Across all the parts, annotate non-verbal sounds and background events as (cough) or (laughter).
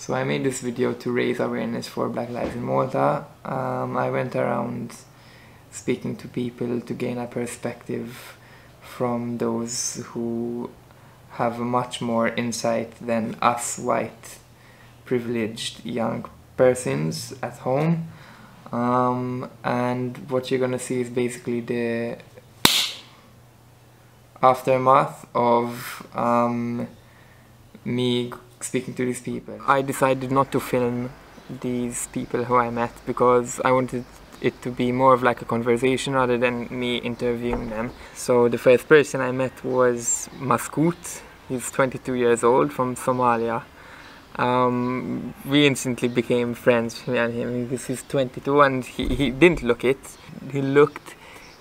So I made this video to raise awareness for Black Lives in Malta. Um, I went around speaking to people to gain a perspective from those who have much more insight than us white privileged young persons at home. Um, and what you're gonna see is basically the aftermath of um, me speaking to these people. I decided not to film these people who I met because I wanted it to be more of like a conversation rather than me interviewing them. So the first person I met was Maskout. He's 22 years old from Somalia. Um, we instantly became friends, me and him, because he's 22 and he, he didn't look it. He looked,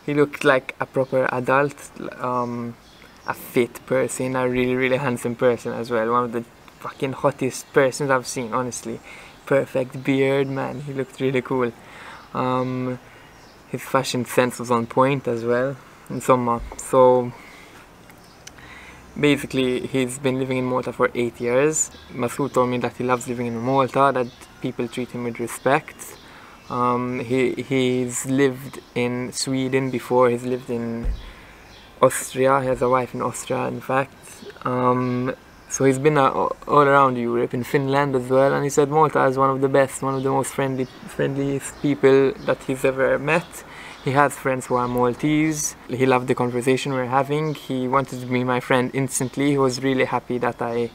he looked like a proper adult, um, a fit person, a really, really handsome person as well. One of the fucking hottest persons I've seen, honestly. Perfect beard, man. He looked really cool. Um, his fashion sense was on point as well in summer. So basically, he's been living in Malta for eight years. Masoud told me that he loves living in Malta, that people treat him with respect. Um, he he's lived in Sweden before. He's lived in Austria. He has a wife in Austria, in fact. Um, so he's been uh, all around Europe, in Finland as well, and he said Malta is one of the best, one of the most friendly, friendliest people that he's ever met. He has friends who are Maltese. He loved the conversation we are having. He wanted to be my friend instantly. He was really happy that I,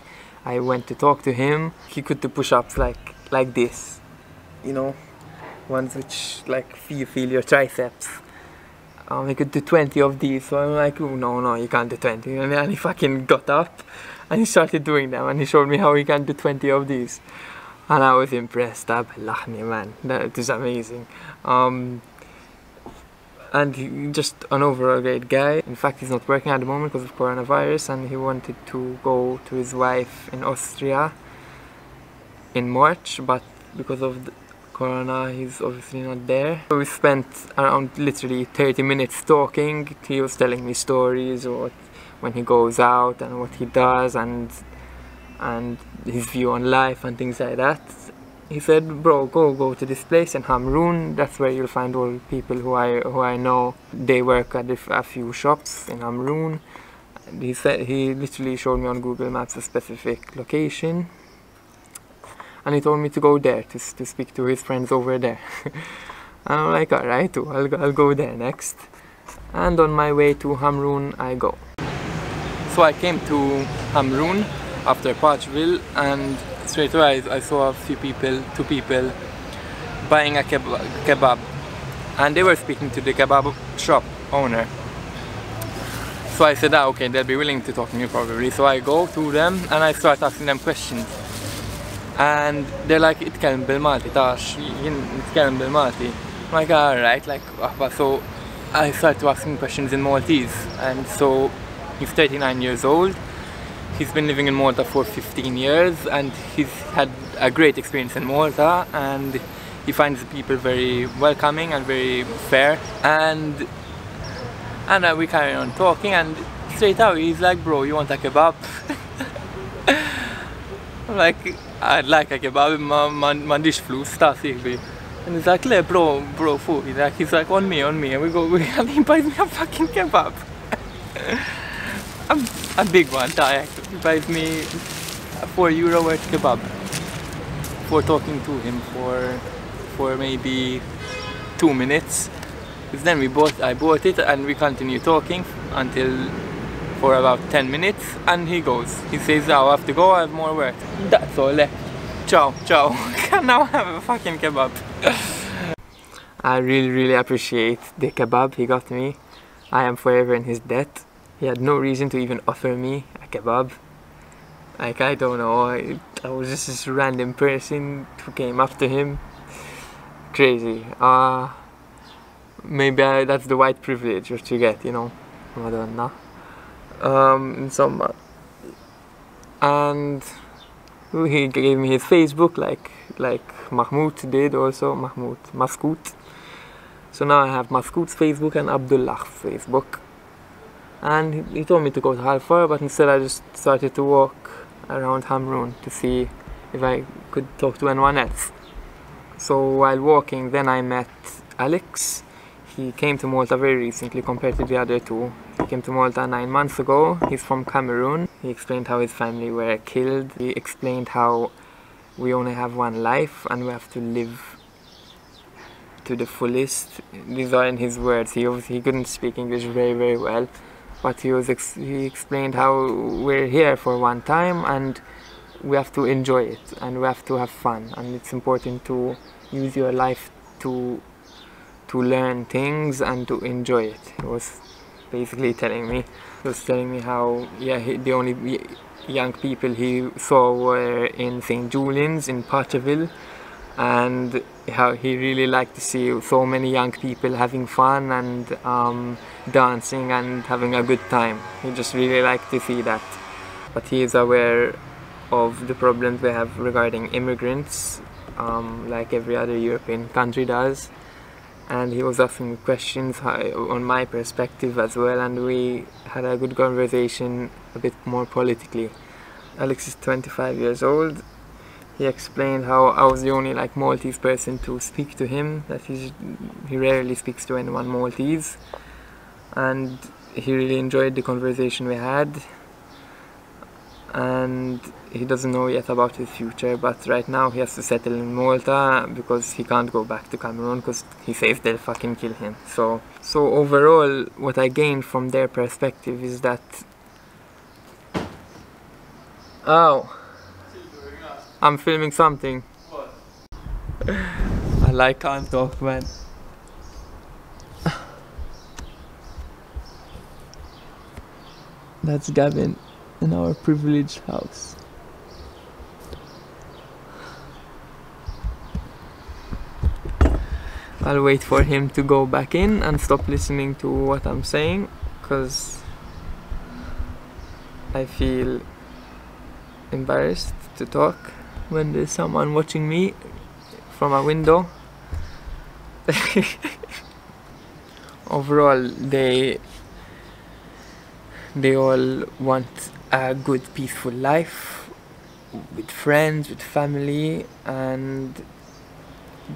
I went to talk to him. He could do push-ups like like this, you know, ones which like feel feel your triceps. Um, he could do 20 of these, so I'm like, oh no, no, you can't do 20. And then he fucking got up and he started doing them and he showed me how he can do 20 of these. And I was impressed. Me man. That is amazing. Um, and just an overall great guy. In fact he's not working at the moment because of coronavirus and he wanted to go to his wife in Austria in March but because of corona he's obviously not there so we spent around literally 30 minutes talking he was telling me stories or when he goes out and what he does and and his view on life and things like that. He said, "Bro, go go to this place in Hamrun. That's where you'll find all people who I who I know. They work at a few shops in Hamrun." he said he literally showed me on Google Maps a specific location, and he told me to go there to to speak to his friends over there. and (laughs) I'm like, "Alright, I'll I'll go there next." And on my way to Hamrun, I go. So I came to Hamrun after Paceville and straight away I, I, saw a few people, two people buying a kebab, kebab and they were speaking to the kebab shop owner. So I said, ah, okay, they'll be willing to talk to me probably. So I go to them and I start asking them questions. And they're like, itkellem bil-Malti, tax, itkellem bil-Malti. I'm like, alright, like, so I started asking questions in Maltese. And so He's 39 years old. He's been living in Malta for 15 years and he's had a great experience in Malta and he finds the people very welcoming and very fair and and uh, we carry on talking and straight out he's like bro you want a kebab (laughs) like like a kebab uh, mandish flus ta and he's like le bro bro food he's like, he's like on me on me and we go (laughs) we, and he buys me a fucking kebab (laughs) a, a big one, Tayak. He buys me a 4 euro worth kebab for talking to him for for maybe two minutes. Because then we bought, I bought it and we continue talking until for about 10 minutes and he goes. He says, oh, I have to go, I have more work. That's all left. Ciao, ciao. (laughs) Now have a fucking kebab. I really, really appreciate the kebab he got me. I am forever in his debt. He had no reason to even offer me a kebab. Like, I don't know, I, I was just this random person who came after him. Crazy. Uh, maybe I, that's the white privilege which you get, you know. Madonna. Um, some, and he gave me his Facebook like like Mahmoud did also, Mahmoud, Maskout. So now I have Maskout's Facebook and Abdullah's Facebook and he told me to go to Halfar but instead I just started to walk around Hamrun to see if I could talk to anyone else. So while walking, then I met Alex. He came to Malta very recently compared to the other two. He came to Malta nine months ago. He's from Cameroon. He explained how his family were killed. He explained how we only have one life and we have to live to the fullest. These are in his words. He obviously he couldn't speak English very very well, but he was ex he explained how we're here for one time and we have to enjoy it and we have to have fun and it's important to use your life to to learn things and to enjoy it. He was basically telling me. Was telling me how yeah he, the only young people he saw were in St. Julian's in Paceville and how he really liked to see so many young people having fun and um, dancing and having a good time. He just really liked to see that. But he is aware of the problems we have regarding immigrants, um, like every other European country does. And he was asking questions uh, on my perspective as well, and we had a good conversation a bit more politically. Alex is 25 years old. He explained how I was the only like Maltese person to speak to him, that he's, he rarely speaks to anyone Maltese. And he really enjoyed the conversation we had and he doesn't know yet about his future but right now he has to settle in Malta because he can't go back to Cameroon because he says they'll fucking kill him. So so overall what I gained from their perspective is that oh I'm filming something. What? (laughs) I like can't talk man. (laughs) That's Gavin in our privileged house. I'll wait for him to go back in and stop listening to what I'm saying because I feel embarrassed to talk when there's someone watching me from a window. (laughs) Overall, they they all want a good peaceful life with friends with family and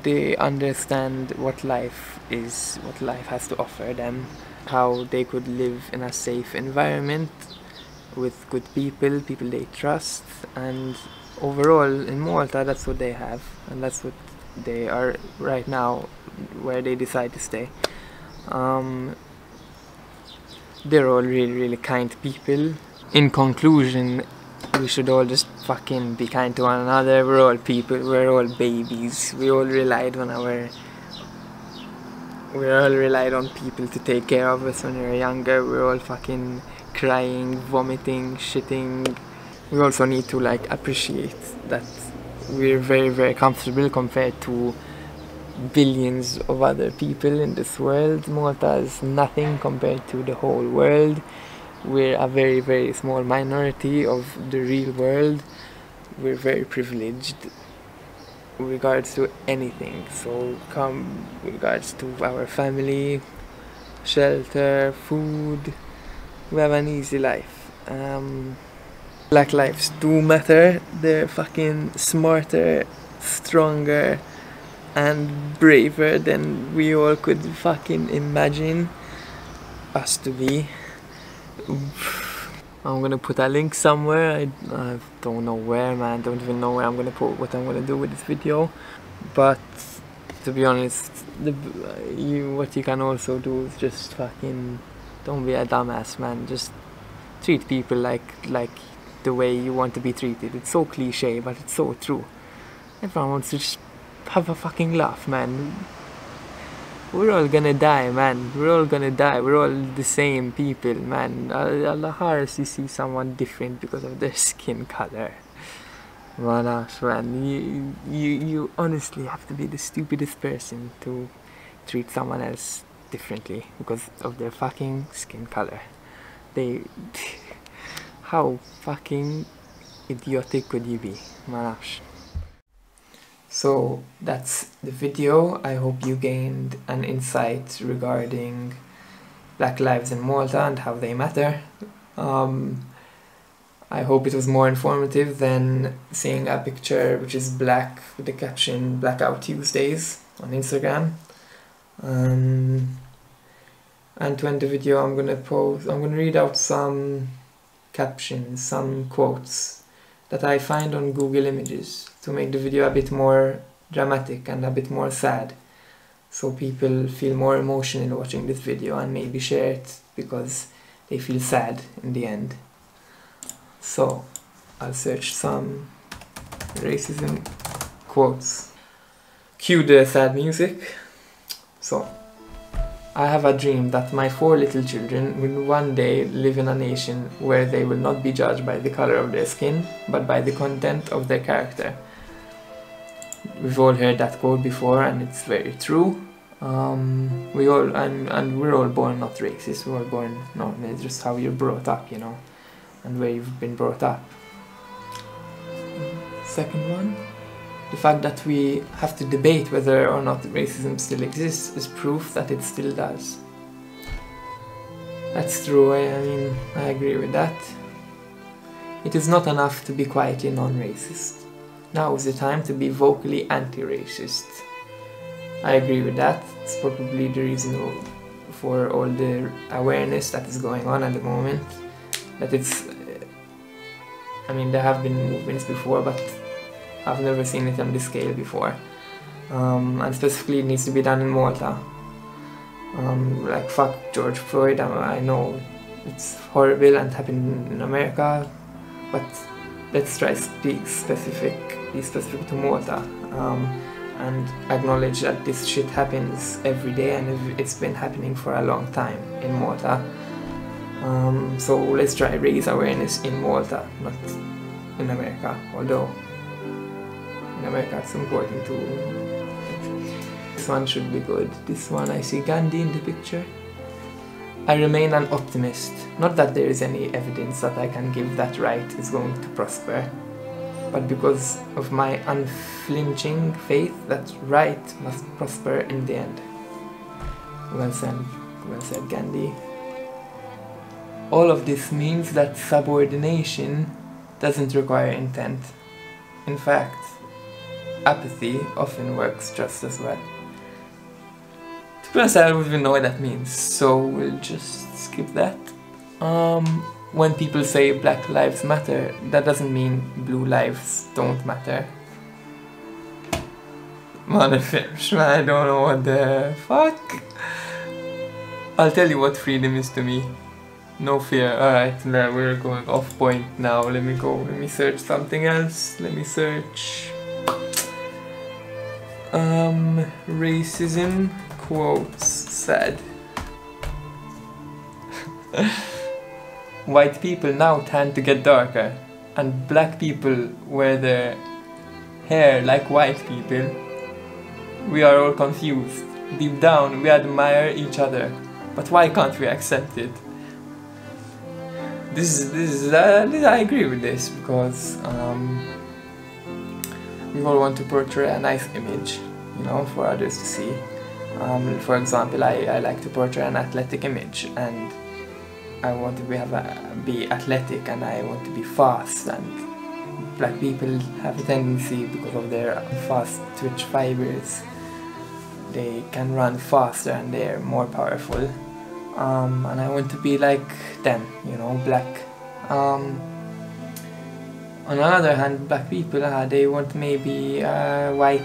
they understand what life is what life has to offer them how they could live in a safe environment with good people people they trust and overall in Malta that's what they have and that's what they are right now where they decide to stay. Um, they're all really really kind people in conclusion, we should all just fucking be kind to one another. We're all people, we're all babies. We all relied on our we all relied on people to take care of us when we were younger. We're all fucking crying, vomiting, shitting. We also need to like appreciate that we're very very comfortable compared to billions of other people in this world. Malta is nothing compared to the whole world we're a very very small minority of the real world. We're very privileged regards to anything. So come regards to our family shelter food we have an easy life. Um, black lives do matter. They're fucking smarter stronger and braver than we all could fucking imagine us to be I'm gonna put a link somewhere. I, I don't know where, man. Don't even know where I'm gonna put what I'm gonna do with this video. But to be honest, the, you what you can also do is just fucking don't be a dumbass, man. Just treat people like like the way you want to be treated. It's so cliche, but it's so true. Everyone wants to just have a fucking laugh, man we're all gonna die, man. We're all gonna die. We're all the same people, man. Allah you see someone different because of their skin color. Man. You, you, you honestly have to be the stupidest person to treat someone else differently because of their fucking skin color. They. (laughs) How fucking idiotic could you be? Manash. So that's the video. I hope you gained an insight regarding Black Lives in Malta and how they matter. Um, I hope it was more informative than seeing a picture which is black with the caption Blackout Tuesdays on Instagram. Um, and to end the video I'm gonna post I'm gonna read out some captions, some quotes that I find on Google Images to make the video a bit more dramatic and a bit more sad so people feel more emotional watching this video and maybe share it because they feel sad in the end. So I'll search some racism quotes. Cue the sad music. So I have a dream that my four little children will one day live in a nation where they will not be judged by the color of their skin, but by the content of their character. We've all heard that quote before and it's very true. Um, we all and, and we're all born not racist, we're all born no it's just how you're brought up, you know and where you've been brought up. Second one, the fact that we have to debate whether or not racism still exists is proof that it still does. That's true, I, mean, I agree with that. It is not enough to be quietly non-racist. Now is the time to be vocally anti-racist. I agree with that. It's probably the reason for all the awareness that is going on at the moment. That it's I mean, there have been movements before, but I've never seen it on this scale before. Um, and specifically, it needs to be done in Malta. Um, like, fuck George Floyd, I, know it's horrible and happened in America, but let's try to be specific, be specific to Malta. Um, and acknowledge that this shit happens every day and it's been happening for a long time in Malta. Um, so let's try raise awareness in Malta, not in America, although in America it's important to... This one should be good. This one, I see Gandhi in the picture. I remain an optimist. Not that there is any evidence that I can give that right is going to prosper, but because of my unflinching faith that right must prosper in the end. Well said, well said Gandhi. All of this means that subordination doesn't require intent. In fact, apathy often works just as well. To be honest, I don't even know what that means, so we'll just skip that. Um, when people say Black Lives Matter, that doesn't mean blue lives don't matter. Motherfish, (laughs) I don't know what the fuck. I'll tell you what freedom is to me. No fear. Alright, we're going off point now. Let me go. Let me search something else. Let me search. Um, racism quotes said. White people now tend to get darker, and black people wear their hair like white people. We are all confused. Deep down, we admire each other, but why can't we accept it? this is this is uh, I agree with this because um, all want to portray a nice image, you know, for others to see. Um, for example, I, I like to portray an athletic image, and I want to be have a, be athletic, and I want to be fast. And black people have a tendency because of their fast twitch fibers. They can run faster and they're more powerful um, and I want to be like them, you know, black. Um, on the other hand, black people, uh, they want maybe uh, white.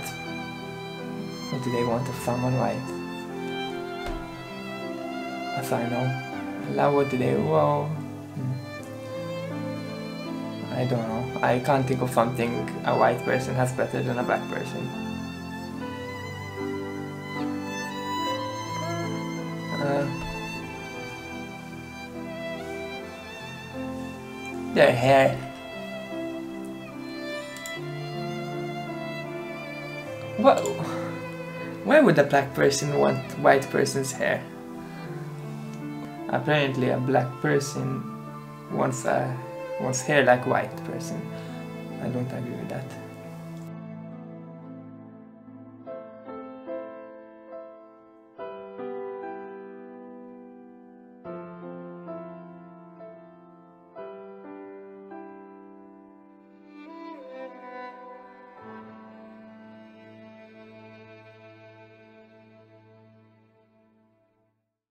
What do they want of someone white? As I know. Now what do they, well, hmm. I don't know. I can't think of something a white person has better than a black person. Uh, their hair. What? Why would a black person want white person's hair? Apparently, a black person wants a wants hair like white person. I don't agree with that.